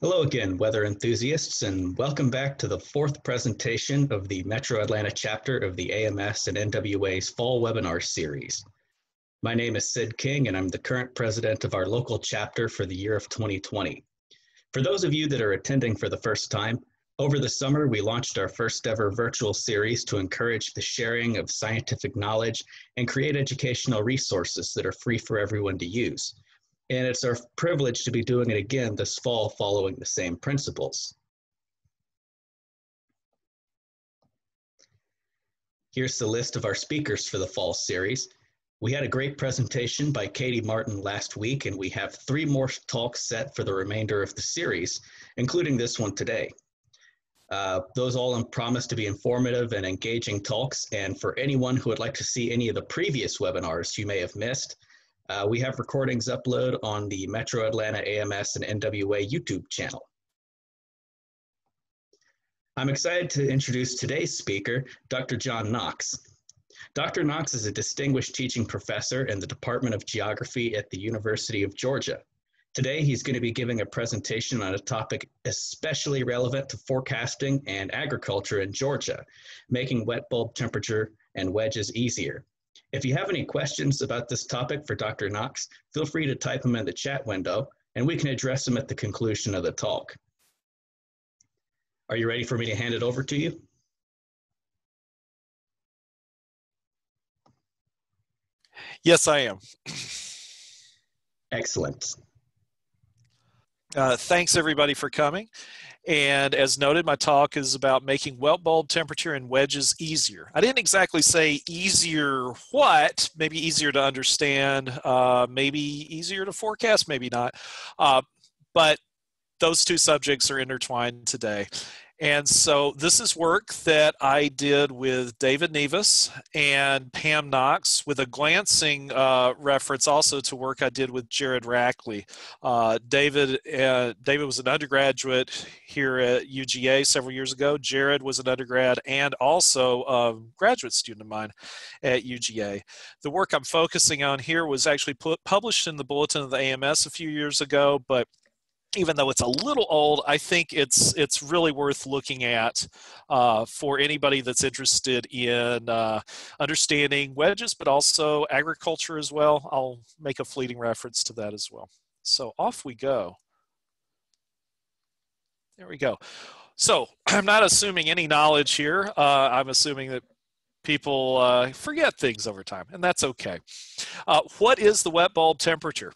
Hello again, weather enthusiasts, and welcome back to the fourth presentation of the Metro Atlanta chapter of the AMS and NWA's Fall Webinar Series. My name is Sid King, and I'm the current president of our local chapter for the year of 2020. For those of you that are attending for the first time, over the summer we launched our first ever virtual series to encourage the sharing of scientific knowledge and create educational resources that are free for everyone to use. And it's our privilege to be doing it again this fall following the same principles. Here's the list of our speakers for the fall series. We had a great presentation by Katie Martin last week, and we have three more talks set for the remainder of the series, including this one today. Uh, those all promise to be informative and engaging talks, and for anyone who would like to see any of the previous webinars you may have missed, uh, we have recordings upload on the Metro Atlanta AMS and NWA YouTube channel. I'm excited to introduce today's speaker, Dr. John Knox. Dr. Knox is a distinguished teaching professor in the Department of Geography at the University of Georgia. Today, he's going to be giving a presentation on a topic especially relevant to forecasting and agriculture in Georgia, making wet bulb temperature and wedges easier. If you have any questions about this topic for Dr. Knox, feel free to type them in the chat window and we can address them at the conclusion of the talk. Are you ready for me to hand it over to you? Yes, I am. Excellent. Uh, thanks everybody for coming. And as noted, my talk is about making wet bulb temperature and wedges easier. I didn't exactly say easier what, maybe easier to understand, uh, maybe easier to forecast, maybe not. Uh, but those two subjects are intertwined today. And so this is work that I did with David Nevius and Pam Knox with a glancing uh, reference also to work I did with Jared Rackley. Uh, David, uh, David was an undergraduate here at UGA several years ago. Jared was an undergrad and also a graduate student of mine at UGA. The work I'm focusing on here was actually put, published in the Bulletin of the AMS a few years ago, but even though it's a little old, I think it's it's really worth looking at uh, for anybody that's interested in uh, understanding wedges, but also agriculture as well. I'll make a fleeting reference to that as well. So off we go. There we go. So I'm not assuming any knowledge here. Uh, I'm assuming that people uh, forget things over time, and that's okay. Uh, what is the wet bulb temperature?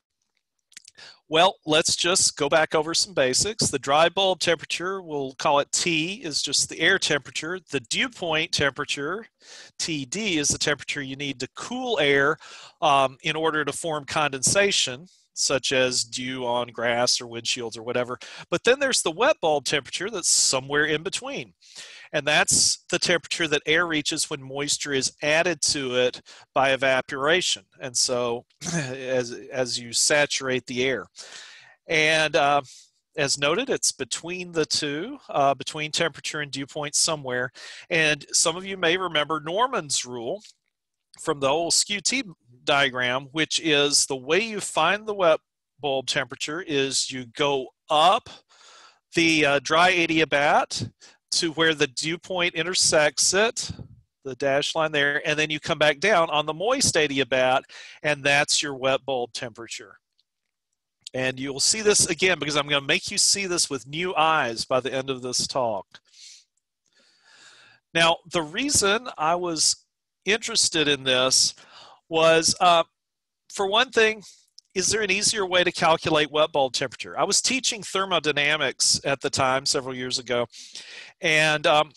Well, let's just go back over some basics. The dry bulb temperature, we'll call it T, is just the air temperature. The dew point temperature, TD, is the temperature you need to cool air um, in order to form condensation such as dew on grass or windshields or whatever. But then there's the wet bulb temperature that's somewhere in between. And that's the temperature that air reaches when moisture is added to it by evaporation. And so as, as you saturate the air. And uh, as noted, it's between the two, uh, between temperature and dew point somewhere. And some of you may remember Norman's rule from the old Skew-T diagram, which is the way you find the wet bulb temperature is you go up the uh, dry adiabat to where the dew point intersects it, the dash line there, and then you come back down on the moist adiabat, and that's your wet bulb temperature. And you'll see this again because I'm going to make you see this with new eyes by the end of this talk. Now, the reason I was interested in this was, uh, for one thing, is there an easier way to calculate wet bulb temperature? I was teaching thermodynamics at the time several years ago, and um,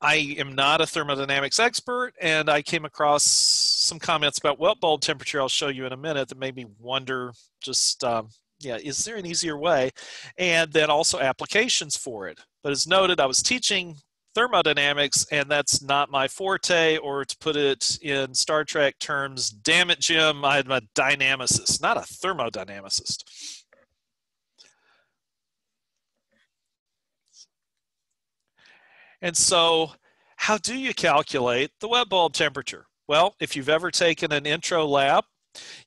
I am not a thermodynamics expert, and I came across some comments about wet bulb temperature I'll show you in a minute that made me wonder just, um, yeah, is there an easier way? And then also applications for it. But as noted, I was teaching thermodynamics, and that's not my forte, or to put it in Star Trek terms, damn it, Jim, I'm a dynamicist, not a thermodynamicist. And so, how do you calculate the wet bulb temperature? Well, if you've ever taken an intro lab,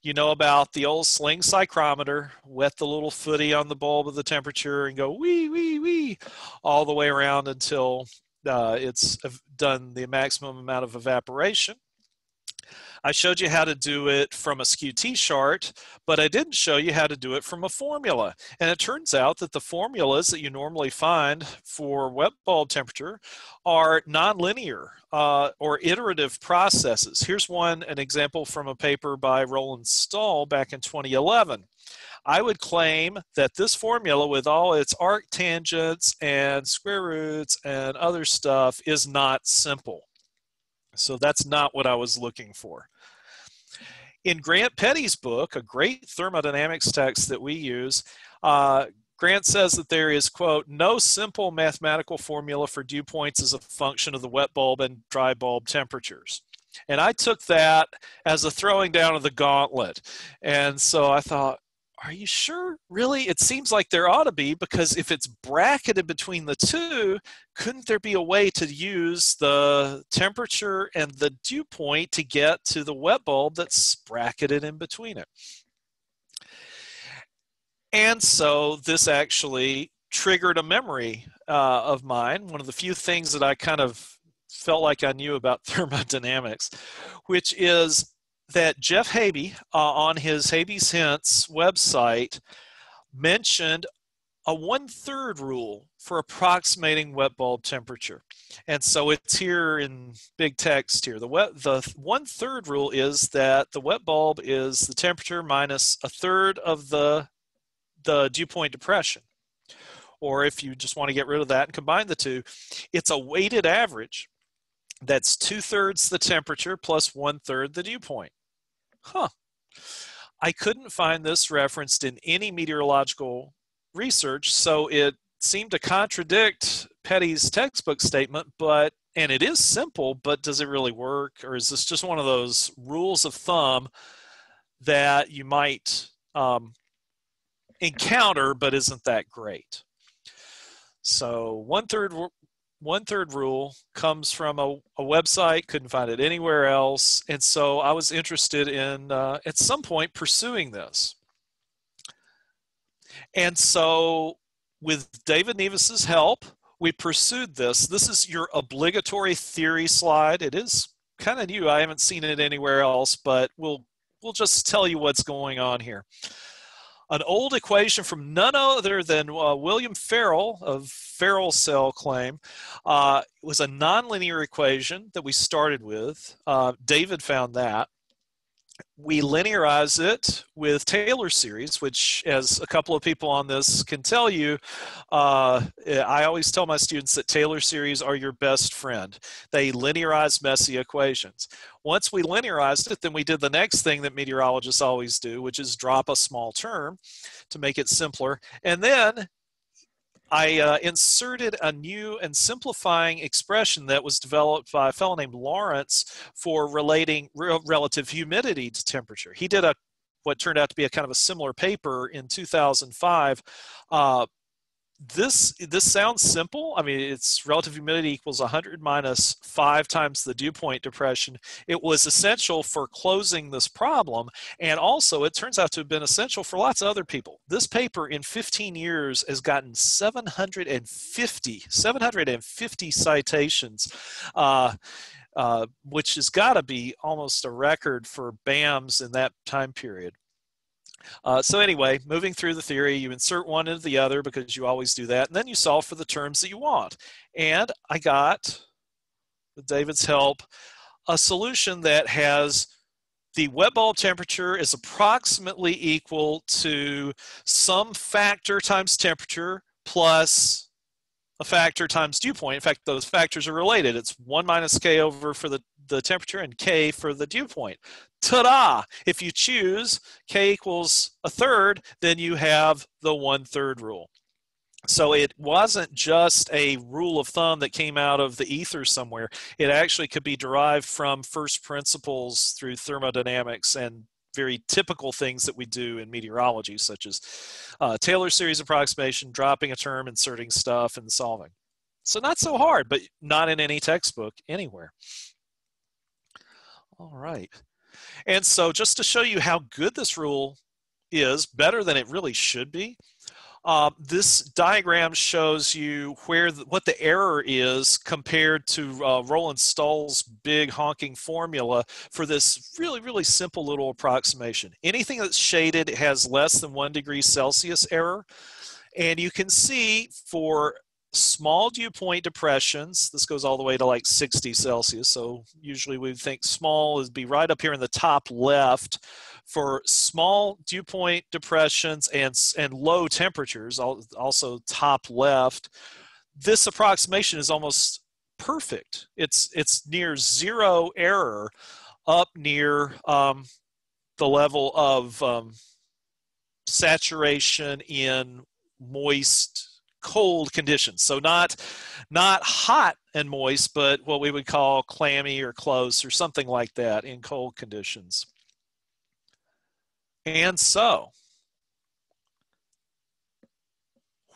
You know about the old sling psychrometer, wet the little footy on the bulb of the temperature and go wee, wee, wee, all the way around until uh, it's done the maximum amount of evaporation. I showed you how to do it from a Skew-T chart, but I didn't show you how to do it from a formula. And it turns out that the formulas that you normally find for wet bulb temperature are nonlinear uh, or iterative processes. Here's one, an example from a paper by Roland Stull back in 2011. I would claim that this formula with all its arctangents and square roots and other stuff is not simple. So that's not what I was looking for. In Grant Petty's book, a great thermodynamics text that we use, uh, Grant says that there is, quote, no simple mathematical formula for dew points as a function of the wet bulb and dry bulb temperatures. And I took that as a throwing down of the gauntlet. And so I thought, are you sure? Really? It seems like there ought to be because if it's bracketed between the two, couldn't there be a way to use the temperature and the dew point to get to the wet bulb that's bracketed in between it? And so this actually triggered a memory uh, of mine, one of the few things that I kind of felt like I knew about thermodynamics, which is that Jeff Haby uh, on his Haby's Hints website mentioned a one third rule for approximating wet bulb temperature. And so it's here in big text here. The wet, the one third rule is that the wet bulb is the temperature minus a third of the, the dew point depression. Or if you just want to get rid of that and combine the two, it's a weighted average that's two thirds the temperature plus one third the dew point huh, I couldn't find this referenced in any meteorological research, so it seemed to contradict Petty's textbook statement, but and it is simple, but does it really work? Or is this just one of those rules of thumb that you might um, encounter, but isn't that great? So one third one third rule comes from a, a, website couldn't find it anywhere else. And so i was interested in uh, at some point pursuing this. And so with david nevius's help we pursued this. This is your obligatory theory slide. It is kind of new. I haven't seen it anywhere else but we'll we'll just tell you what's going on here an old equation from none other than uh, William Ferrel of Ferrel cell claim. Uh, was a nonlinear equation that we started with. Uh, David found that we linearize it with Taylor series, which, as a couple of people on this can tell you, uh, I always tell my students that Taylor series are your best friend. They linearize messy equations. Once we linearized it, then we did the next thing that meteorologists always do, which is drop a small term to make it simpler. And then I uh, inserted a new and simplifying expression that was developed by a fellow named Lawrence for relating re- relative humidity to temperature. He did a what turned out to be a kind of a similar paper in 2005 uh, this this sounds simple. I mean, it's relative humidity equals 100 minus 5 times the dew point depression. It was essential for closing this problem, and also it turns out to have been essential for lots of other people. This paper in 15 years has gotten 750 750 citations. Uh, uh, which has got to be almost a record for BAMS in that time period. Uh, so anyway, moving through the theory, you insert one into the other because you always do that, and then you solve for the terms that you want. And I got, with David's help, a solution that has the wet bulb temperature is approximately equal to some factor times temperature plus a factor times dew point. In fact, those factors are related. It's 1 minus k over for the, the temperature and k for the dew point ta-da! If you choose k equals a third, then you have the one-third rule. So it wasn't just a rule of thumb that came out of the ether somewhere. It actually could be derived from first principles through thermodynamics and very typical things that we do in meteorology, such as uh, Taylor series approximation, dropping a term, inserting stuff, and solving. So not so hard, but not in any textbook anywhere. All right. And so, just to show you how good this rule is, better than it really should be, uh, this diagram shows you where the, what the error is compared to uh, Roland Stull's big honking formula for this really, really simple little approximation. Anything that's shaded has less than one degree Celsius error. And you can see for small dew point depressions, this goes all the way to like 60 Celsius. So usually we think small is be right up here in the top left for small dew point depressions and, and low temperatures, also top left. This approximation is almost perfect. It's, it's near zero error up near um, the level of um, saturation in moist cold conditions. So not not hot and moist, but what we would call clammy or close or something like that in cold conditions. And so,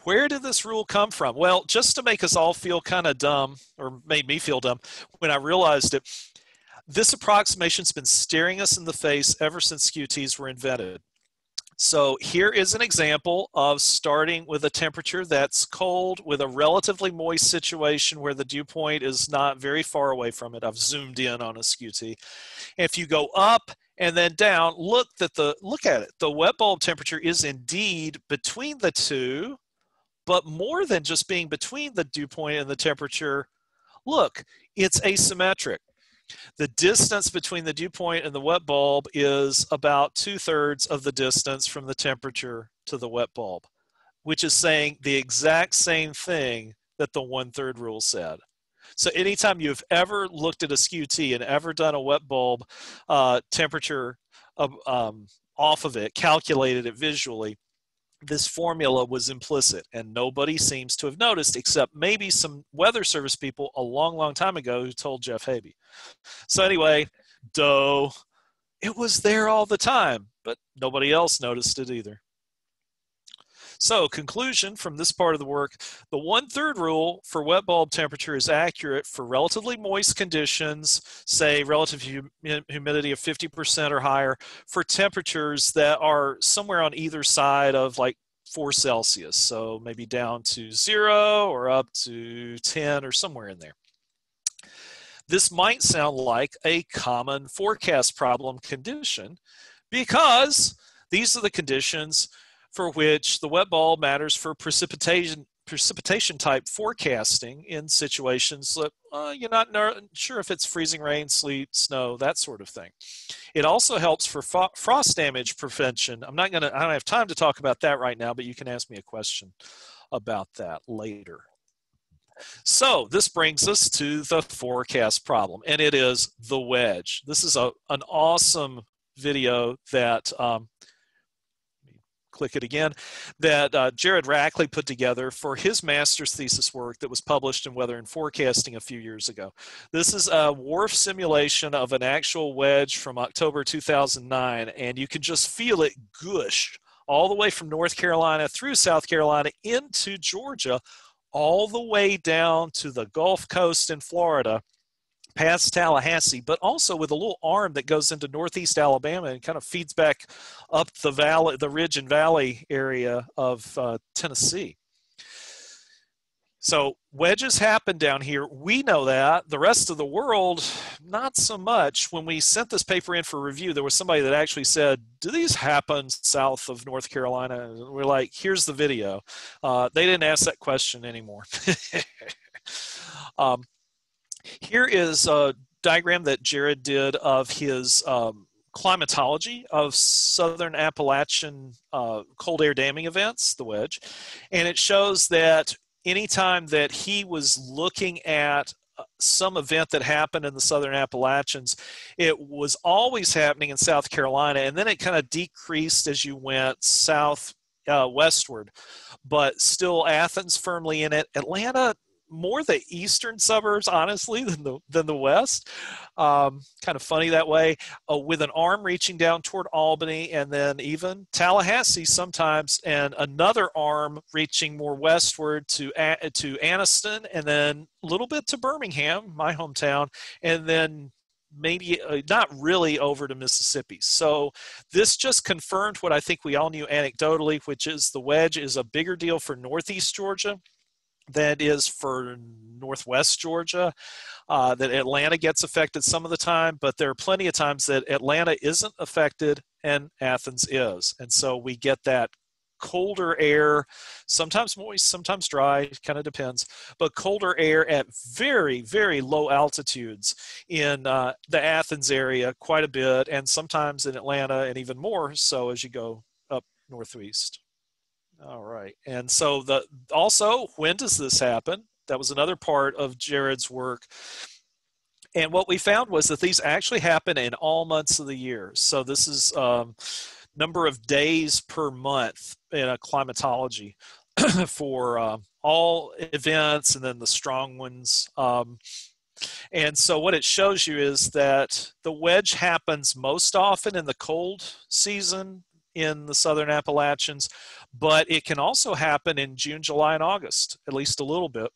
where did this rule come from? Well, just to make us all feel kind of dumb, or made me feel dumb, when I realized it, this approximation's been staring us in the face ever since Skew-Ts were invented. So here is an example of starting with a temperature that's cold with a relatively moist situation where the dew point is not very far away from it. I've zoomed in on a Skew-T. If you go up and then down, look that the look at it. The wet bulb temperature is indeed between the two, but more than just being between the dew point and the temperature, look, it's asymmetric. The distance between the dew point and the wet bulb is about two thirds of the distance from the temperature to the wet bulb, which is saying the exact same thing that the one third rule said. So anytime you've ever looked at a Skew-T and ever done a wet bulb uh, temperature of, um, off of it, calculated it visually, this formula was implicit and nobody seems to have noticed except maybe some weather service people a long long time ago who told jeff haby so anyway doe it was there all the time but nobody else noticed it either so conclusion from this part of the work the one third rule for wet bulb temperature is accurate for relatively moist conditions say relative humidity of 50% or higher for temperatures that are somewhere on either side of like 4 celsius so maybe down to 0 or up to 10 or somewhere in there. This might sound like a common forecast problem condition because these are the conditions for which the wet bulb matters for precipitation precipitation type forecasting in situations that uh, you're not sure if it's freezing rain, sleet, snow, that sort of thing. It also helps for fo- frost damage prevention. I'm not going to, I don't have time to talk about that right now, but you can ask me a question about that later. So this brings us to the forecast problem, and it is the wedge. This is a, an awesome video that um, click it again, that uh, Jared Rackley put together for his master's thesis work that was published in Weather and Forecasting a few years ago. This is a WRF simulation of an actual wedge from October 2009, and you can just feel it gush all the way from North Carolina through South Carolina into Georgia, all the way down to the Gulf Coast in Florida past Tallahassee, but also with a little arm that goes into northeast Alabama and kind of feeds back up the valley, the ridge and valley area of uh, Tennessee. So wedges happen down here. We know that. The rest of the world, not so much. When we sent this paper in for review, there was somebody that actually said, Do these happen south of North Carolina? And we're like, Here's the video. Uh, they didn't ask that question anymore. um, here is a diagram that Jared did of his um, climatology of southern Appalachian uh, cold air damming events, the wedge, and it shows that anytime that he was looking at uh, some event that happened in the southern Appalachians, it was always happening in South Carolina, and then it kind of decreased as you went south uh, westward, but still Athens firmly in it. Atlanta more the eastern suburbs, honestly, than the than the west. Um, kind of funny that way, uh, with an arm reaching down toward Albany, and then even Tallahassee sometimes, and another arm reaching more westward to to Anniston, and then a little bit to Birmingham, my hometown, and then maybe uh, not really over to Mississippi. So this just confirmed what I think we all knew anecdotally, which is the wedge is a bigger deal for Northeast Georgia than it is for Northwest Georgia. Uh, that Atlanta gets affected some of the time, but there are plenty of times that Atlanta isn't affected and Athens is. And so we get that colder air, sometimes moist, sometimes dry, kind of depends, but colder air at very, very low altitudes in uh, the Athens area quite a bit, and sometimes in Atlanta, and even more so as you go up northeast. All right, and so the also when does this happen? That was another part of Jared's work. And what we found was that these actually happen in all months of the year. So this is um, number of days per month in a climatology for uh, all events and then the strong ones. Um, and so what it shows you is that the wedge happens most often in the cold season in the southern Appalachians, but it can also happen in June, July, and August, at least a little bit.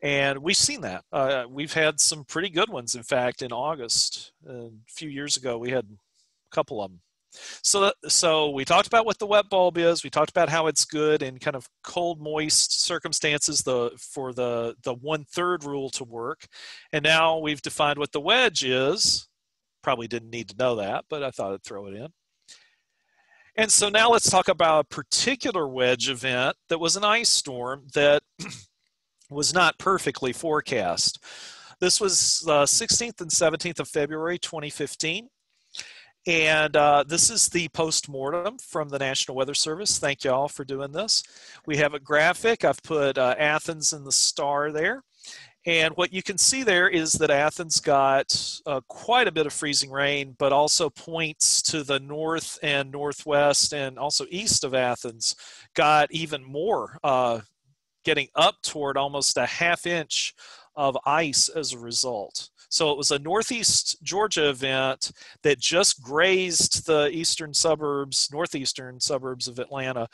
And we've seen that. Uh, we've had some pretty good ones, in fact, in August. Uh, a few years ago, we had a couple of them. So, so we talked about what the wet bulb is. We talked about how it's good in kind of cold, moist circumstances. The for the the one third rule to work, and now we've defined what the wedge is. Probably didn't need to know that, but I thought I'd throw it in. And so now let's talk about a particular wedge event that was an ice storm that was not perfectly forecast. This was the 16th and 17th of February 2015. And uh, this is the post-mortem from the National Weather Service. Thank you all for doing this. We have a graphic. I've put uh, Athens in the star there. And what you can see there is that Athens got uh, quite a bit of freezing rain, but also points to the north and northwest and also east of Athens got even more, uh, getting up toward almost a half inch of ice as a result. So it was a Northeast Georgia event that just grazed the eastern suburbs, northeastern suburbs of Atlanta,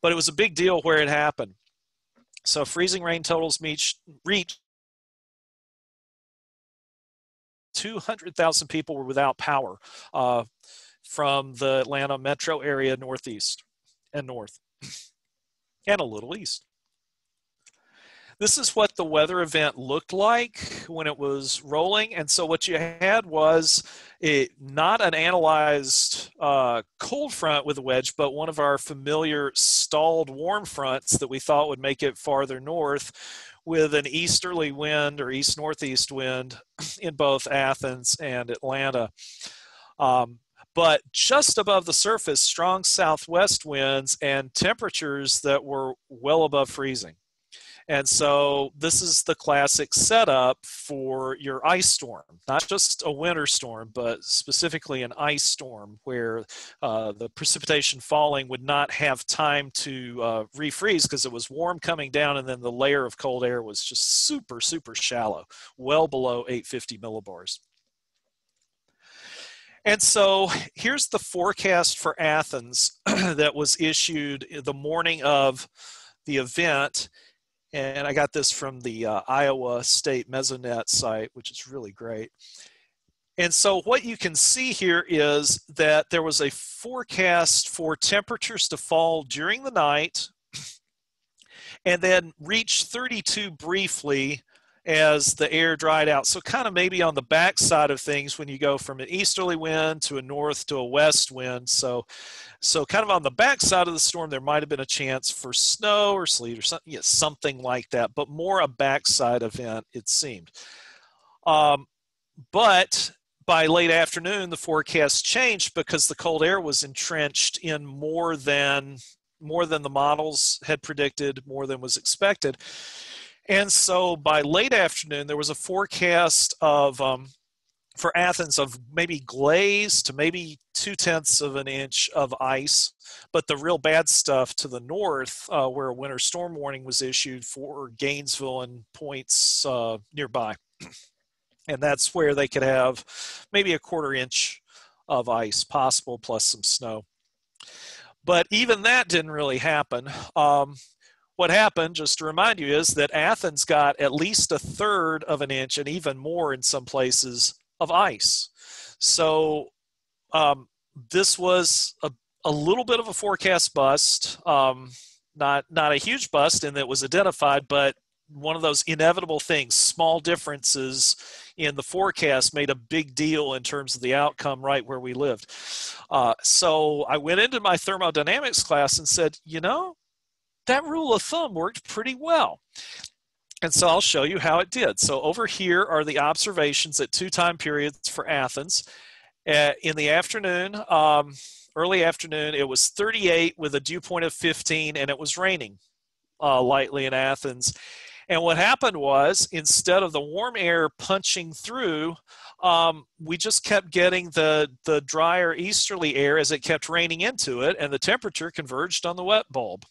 but it was a big deal where it happened. So freezing rain totals reached 200,000 people were without power uh, from the Atlanta metro area northeast and north and a little east. This is what the weather event looked like when it was rolling. And so what you had was it, not an analyzed uh, cold front with a wedge, but one of our familiar stalled warm fronts that we thought would make it farther north with an easterly wind or east northeast wind in both Athens and Atlanta. Um, but just above the surface, strong southwest winds and temperatures that were well above freezing. And so this is the classic setup for your ice storm, not just a winter storm, but specifically an ice storm where uh, the precipitation falling would not have time to uh, refreeze because it was warm coming down and then the layer of cold air was just super, super shallow, well below 850 millibars. And so here's the forecast for Athens that was issued the morning of the event and I got this from the uh, Iowa State Mesonet site, which is really great. And so what you can see here is that there was a forecast for temperatures to fall during the night and then reach 32 briefly as the air dried out. So kind of maybe on the back side of things when you go from an easterly wind to a north to a west wind. So so kind of on the back side of the storm, there might have been a chance for snow or sleet or something, yeah, something like that, but more a backside event, it seemed. Um, but by late afternoon, the forecast changed because the cold air was entrenched in more than more than the models had predicted, more than was expected. And so by late afternoon, there was a forecast of um, for Athens of maybe glaze to maybe two tenths of an inch of ice. But the real bad stuff to the north, uh, where a winter storm warning was issued for Gainesville and points uh, nearby. and that's where they could have maybe a quarter inch of ice possible, plus some snow. But even that didn't really happen. Um, what happened, just to remind you, is that Athens got at least a third of an inch and even more in some places of ice. So um, this was a, a little bit of a forecast bust. Um, not not a huge bust in that it was identified, but one of those inevitable things. Small differences in the forecast made a big deal in terms of the outcome right where we lived. Uh, so I went into my thermodynamics class and said, you know, that rule of thumb worked pretty well. And so I'll show you how it did. So over here are the observations at two time periods for Athens. Uh, in the afternoon, um, early afternoon, it was 38 with a dew point of 15, and it was raining uh, lightly in Athens. And what happened was, instead of the warm air punching through, um, we just kept getting the, the drier easterly air as it kept raining into it, and the temperature converged on the wet bulb.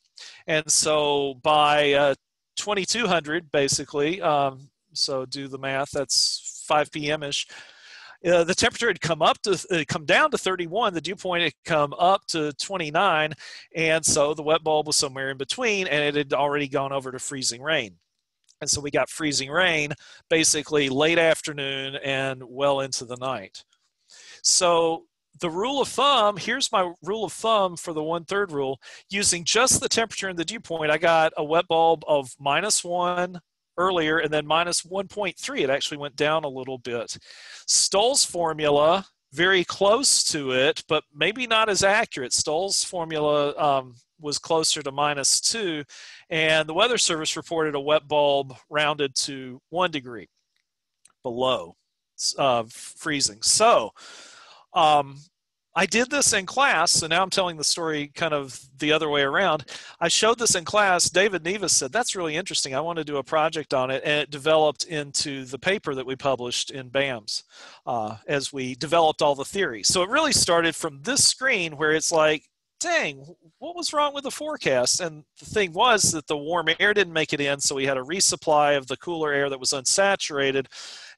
And so by uh, 2200, basically, um, so do the math, that's 5 p.m. ish. Uh, the temperature had come up to uh, come down to 31 the dew point had come up to 29 and so the wet bulb was somewhere in between and it had already gone over to freezing rain and so we got freezing rain basically late afternoon and well into the night so the rule of thumb here's my rule of thumb for the one third rule. Using just the temperature and the dew point i got a wet bulb of minus one earlier and then minus 1.3 it actually went down a little bit. Stull's formula very close to it but maybe not as accurate. Stull's formula um, was closer to minus two and the weather service reported a wet bulb rounded to one degree below uh, freezing. So um, I did this in class, so now I'm telling the story kind of the other way around. I showed this in class. David Nevius said, That's really interesting. I want to do a project on it. And it developed into the paper that we published in BAMS uh, as we developed all the theories. So it really started from this screen where it's like, dang, what was wrong with the forecast? And the thing was that the warm air didn't make it in, so we had a resupply of the cooler air that was unsaturated,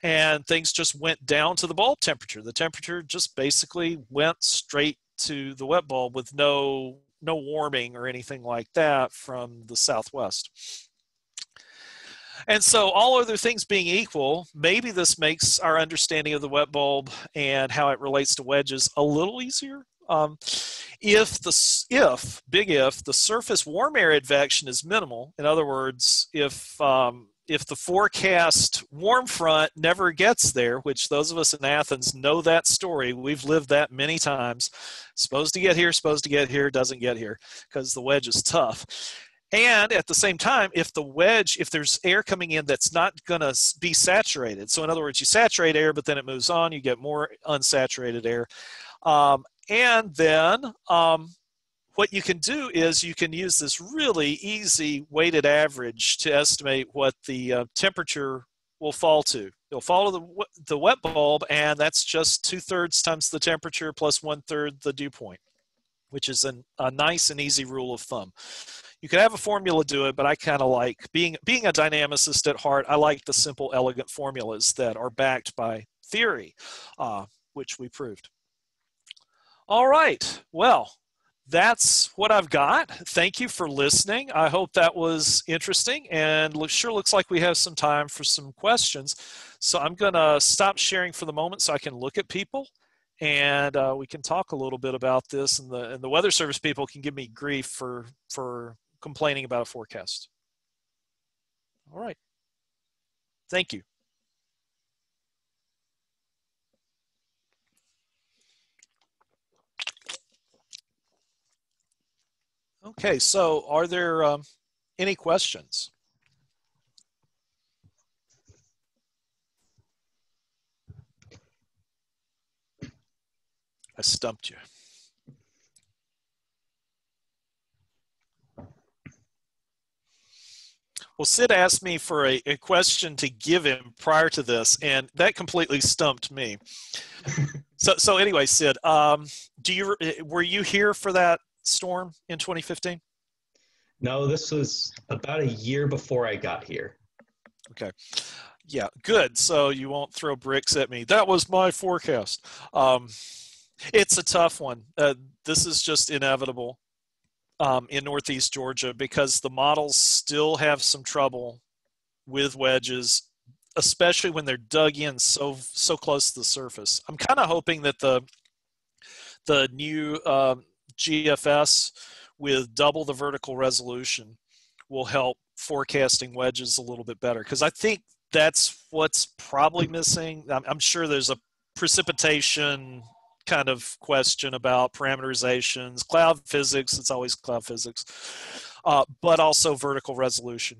and things just went down to the bulb temperature. The temperature just basically went straight to the wet bulb with no no warming or anything like that from the southwest. And so, all other things being equal, maybe this makes our understanding of the wet bulb and how it relates to wedges a little easier. Um, if the if big if the surface warm air advection is minimal, in other words, if um, if the forecast warm front never gets there, which those of us in Athens know that story, we've lived that many times. Supposed to get here, supposed to get here, doesn't get here because the wedge is tough. And at the same time, if the wedge, if there's air coming in that's not going to be saturated, so in other words, you saturate air, but then it moves on, you get more unsaturated air. Um, and then um, what you can do is you can use this really easy weighted average to estimate what the uh, temperature will fall to. You'll follow the, the wet bulb, and that's just two thirds times the temperature plus one third the dew point, which is an, a nice and easy rule of thumb. You can have a formula do it, but I kind of like being being a dynamicist at heart. I like the simple, elegant formulas that are backed by theory, uh, which we proved. All right. Well, that's what I've got. Thank you for listening. I hope that was interesting and look, sure looks like we have some time for some questions. So I'm going to stop sharing for the moment so I can look at people and uh, we can talk a little bit about this and the, and the weather service people can give me grief for, for complaining about a forecast. All right. Thank you. Okay, so are there um, any questions? I stumped you. Well, Sid asked me for a, a question to give him prior to this, and that completely stumped me. so, so anyway, Sid, um, do you were you here for that storm in 2015? No, this was about a year before I got here. Okay. Yeah, good. So you won't throw bricks at me. That was my forecast. Um, it's a tough one. Uh, this is just inevitable um, in Northeast Georgia because the models still have some trouble with wedges. especially when they're dug in so so close to the surface. I'm kind of hoping that the the new uh, GFS with double the vertical resolution will help forecasting wedges a little bit better because I think that's what's probably missing. I'm, I'm, sure there's a precipitation kind of question about parameterizations, cloud physics. It's always cloud physics, uh, but also vertical resolution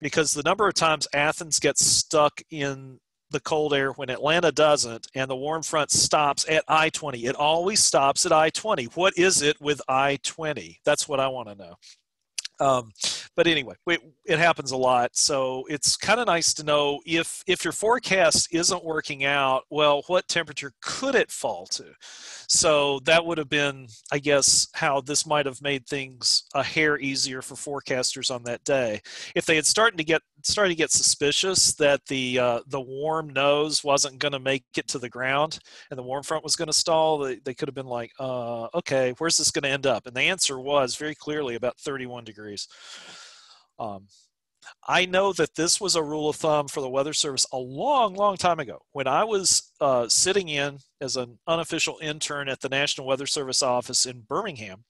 because the number of times Athens gets stuck in the cold air when Atlanta doesn't, and the warm front stops at I 20. It always stops at I 20. What is it with I 20? That's what I want to know. Um, but anyway, it, it, happens a lot. So it's kind of nice to know if if your forecast isn't working out. Well, what temperature could it fall to? So that would have been, I guess, how this might have made things a hair easier for forecasters on that day. If they had started to get started to get suspicious that the uh, the warm nose wasn't going to make it to the ground and the warm front was going to stall, they, they could have been like, uh, okay, where's this going to end up? And the answer was very clearly about 31 degrees. Um, I know that this was a rule of thumb for the Weather Service a long, long time ago. When I was uh, sitting in as an unofficial intern at the National Weather Service office in Birmingham,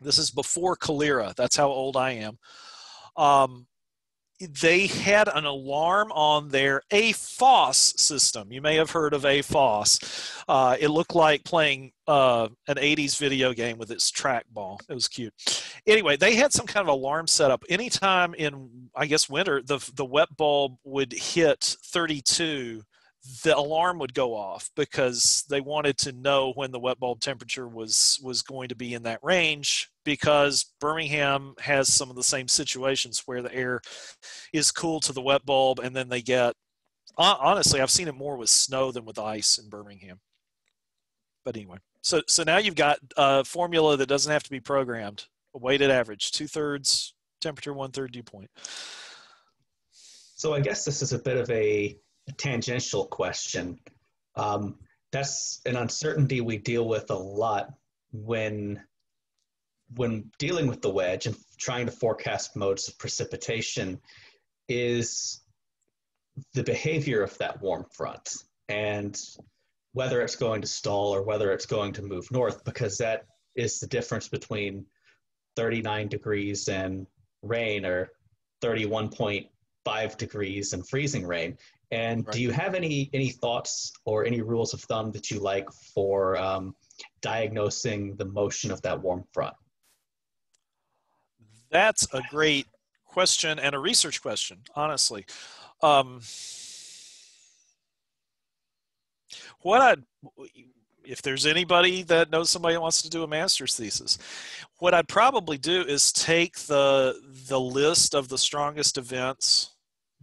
this is before Calera, that's how old I am. Um, they had an alarm on their AFOS system. You may have heard of AFOS. Uh, it looked like playing uh, an 80s video game with its trackball. It was cute. Anyway, they had some kind of alarm set up. Anytime in, I guess, winter, the, the wet bulb would hit 32 the alarm would go off because they wanted to know when the wet bulb temperature was was going to be in that range because Birmingham has some of the same situations where the air is cool to the wet bulb and then they get honestly I've seen it more with snow than with ice in Birmingham. But anyway so so now you've got a formula that doesn't have to be programmed a weighted average two-thirds temperature one-third dew point. So I guess this is a bit of a tangential question. Um, that's an uncertainty we deal with a lot when when dealing with the wedge and trying to forecast modes of precipitation is the behavior of that warm front and whether it's going to stall or whether it's going to move north because that is the difference between 39 degrees and rain or 31.5 degrees and freezing rain and right. do you have any any thoughts or any rules of thumb that you like for um, diagnosing the motion of that warm front? That's a great question and a research question, honestly. Um, what I, if there's anybody that knows somebody that wants to do a master's thesis, what I'd probably do is take the the list of the strongest events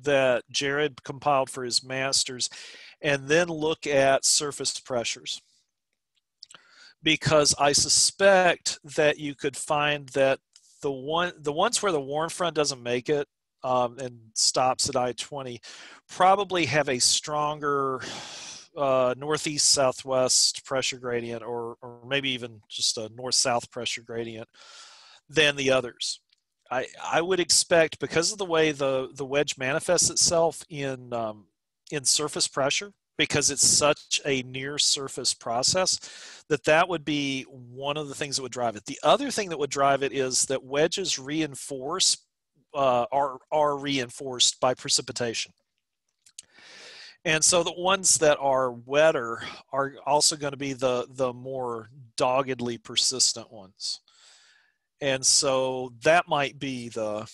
that Jared compiled for his master's and then look at surface pressures. Because I suspect that you could find that the one the ones where the warm front doesn't make it um, and stops at I-20 probably have a stronger uh, northeast southwest pressure gradient or, or maybe even just a north south pressure gradient than the others. I, I would expect because of the way the, the wedge manifests itself in um, in surface pressure because it's such a near surface process that that would be one of the things that would drive it. The other thing that would drive it is that wedges reinforce uh, are are reinforced by precipitation. And so the ones that are wetter are also going to be the the more doggedly persistent ones and so that might be the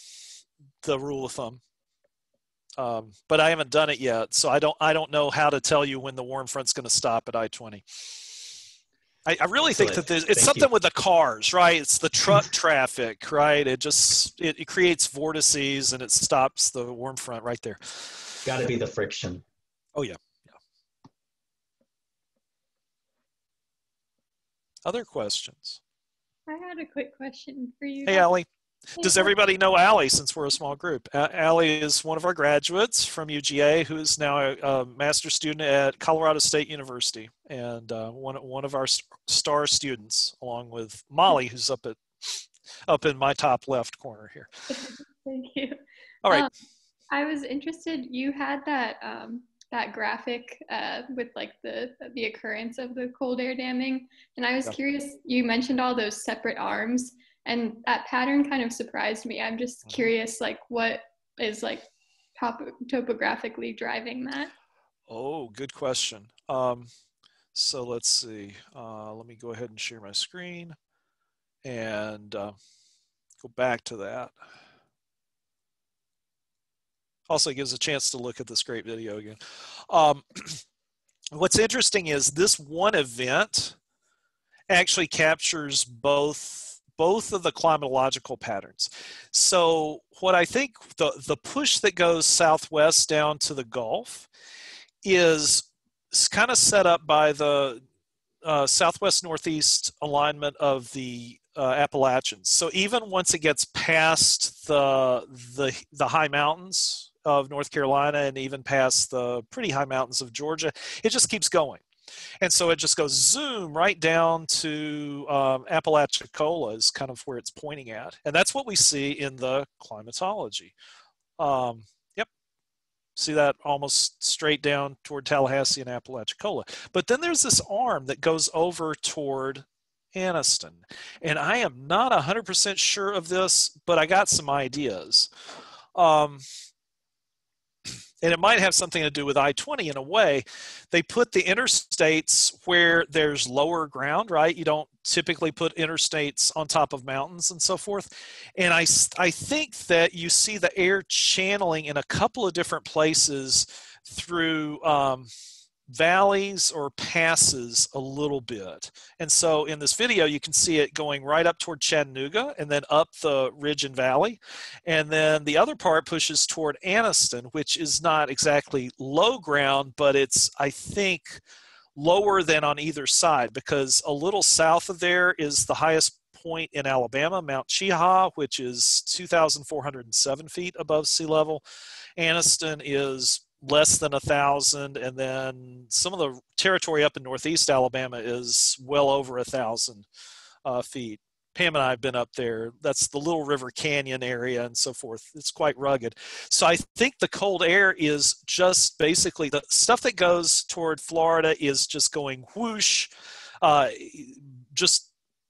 the rule of thumb. Um, but I haven't done it yet, so I don't I don't know how to tell you when the warm front's going to stop at I twenty. I, I really think that it's Thank something you. with the cars, right? It's the truck traffic, right? It just it, it creates vortices and it stops the warm front right there. Got to be the friction. Oh yeah, yeah. Other questions? I had a quick question for you. Hey, Allie. Does everybody know Allie since we're a small group? Allie is one of our graduates from UGA who is now a, a master student at Colorado State University and uh, one, one of our star students along with Molly who's up at up in my top left corner here. Thank you. All right. Um, I was interested. You had that um, that graphic uh, with like the the occurrence of the cold air damming, and I was yeah. curious. You mentioned all those separate arms, and that pattern kind of surprised me. I'm just mm-hmm. curious, like what is like top- topographically driving that? Oh, good question. Um, so let's see. Uh, let me go ahead and share my screen and uh, go back to that. Also gives a chance to look at this great video again. Um, what's interesting is this one event actually captures both both of the climatological patterns. So what I think the, the push that goes southwest down to the Gulf is kind of set up by the uh, southwest northeast alignment of the uh, Appalachians. So even once it gets past the the the high mountains of North Carolina and even past the pretty high mountains of Georgia, it just keeps going. And so it just goes zoom right down to um, Apalachicola is kind of where it's pointing at. And that's what we see in the climatology. Um, yep. See that almost straight down toward Tallahassee and Apalachicola. But then there's this arm that goes over toward Anniston. And I am not 100% sure of this, but I got some ideas. Um, and it might have something to do with I 20 in a way. They put the interstates where there's lower ground, right? You don't typically put interstates on top of mountains and so forth. And I, I think that you see the air channeling in a couple of different places through. Um, valleys or passes a little bit. And so in this video, you can see it going right up toward Chattanooga and then up the ridge and valley. And then the other part pushes toward Anniston, which is not exactly low ground, but it's, I think, lower than on either side because a little south of there is the highest point in Alabama, Mount Cheaha, which is 2,407 feet above sea level. Anniston is less than a thousand, and then some of the territory up in northeast Alabama is well over a thousand uh, feet. Pam and I have been up there. That's the Little River Canyon area and so forth. It's quite rugged. So I think the cold air is just basically the stuff that goes toward Florida is just going whoosh, uh, just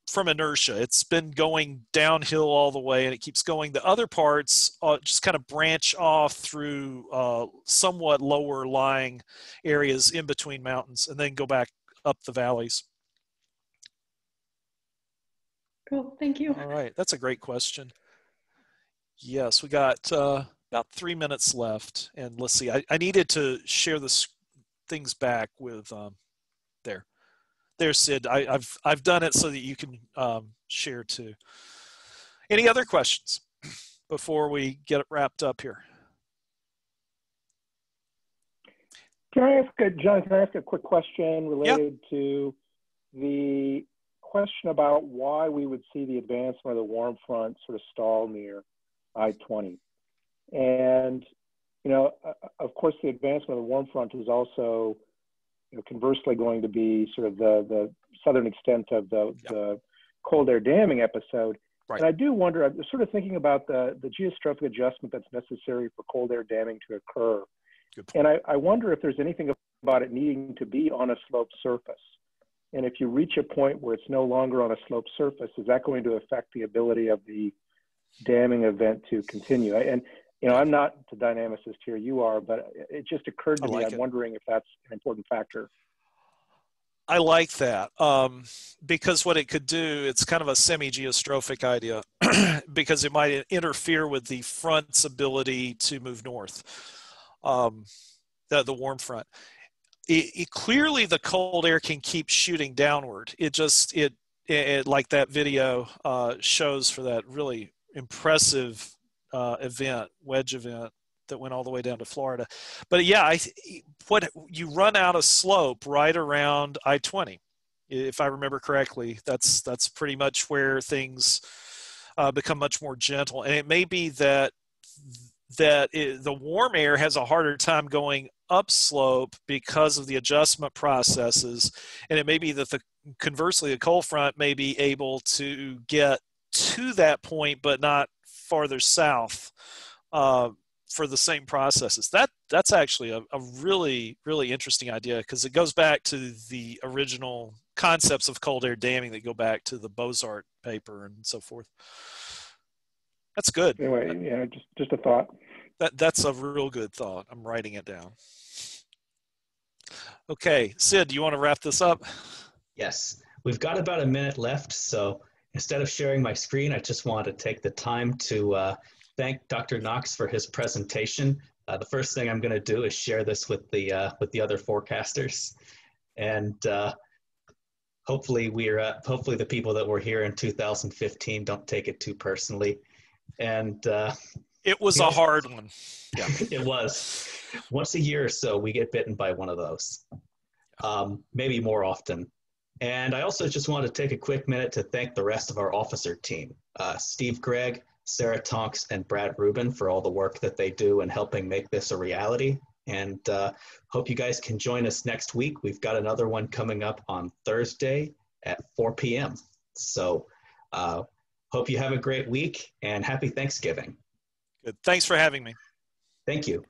from inertia. It's been going downhill all the way and it keeps going. The other parts uh, just kind of branch off through uh, somewhat lower lying areas in between mountains and then go back up the valleys. Cool, thank you. All right, that's a great question. Yes, we got uh, about three minutes left. And let's see, I, I needed to share this things back with um, there there, Sid. I, have I've done it so that you can um, share too. Any other questions before we get it wrapped up here? Can I ask, a, John? Can I ask a quick question related to the question about why we would see the advancement of the warm front sort of stall near I-20? And you know, of course, the advancement of the warm front is also conversely going to be sort of the, the southern extent of the, yep. the cold air damming episode. Right. And I do wonder, I'm sort of thinking about the, the geostrophic adjustment that's necessary for cold air damming to occur. And I, I wonder if there's anything about it needing to be on a sloped surface. And if you reach a point where it's no longer on a sloped surface, is that going to affect the ability of the damming event to continue? And you know, I'm not the dynamicist here, you are, but it just occurred to I me. Like I'm wondering if that's an important factor. I like that um, because what it could do, it's kind of a semi-geostrophic idea because it might interfere with the front's ability to move north, um, the, the warm front. It, it, clearly, the cold air can keep shooting downward. It just it, it like that video uh, shows for that really impressive uh, event, wedge event that went all the way down to Florida. But yeah, I what you run out of slope right around I-20, if I remember correctly. That's that's pretty much where things uh, become much more gentle, and it may be that that it, the warm air has a harder time going upslope because of the adjustment processes, and it may be that the conversely the cold front may be able to get to that point but not farther south uh, for the same processes. That that's actually a, a really really interesting idea because it goes back to the original concepts of cold air damming that go back to the Bosart paper and so forth. That's good. Anyway, yeah, just just a thought. That that's a real good thought. I'm writing it down. Okay, Sid, do you want to wrap this up? Yes, we've got about a minute left, so instead of sharing my screen, I just want to take the time to uh, thank Dr. Knox for his presentation. Uh, the first thing I'm going to do is share this with the uh, with the other forecasters, and uh, hopefully we're uh, hopefully the people that were here in 2015 don't take it too personally. And uh, it was a hard one. Yeah, it was. Once a year or so, we get bitten by one of those. Um, maybe more often. And I also just want to take a quick minute to thank the rest of our officer team, uh, Steve Gregg, Sarah Tonks and Brad Rubin for all the work that they do in helping make this a reality. And uh, hope you guys can join us next week. We've got another one coming up on Thursday at 4 p.m. So uh, hope you have a great week and happy Thanksgiving. Good. Thanks for having me. Thank you.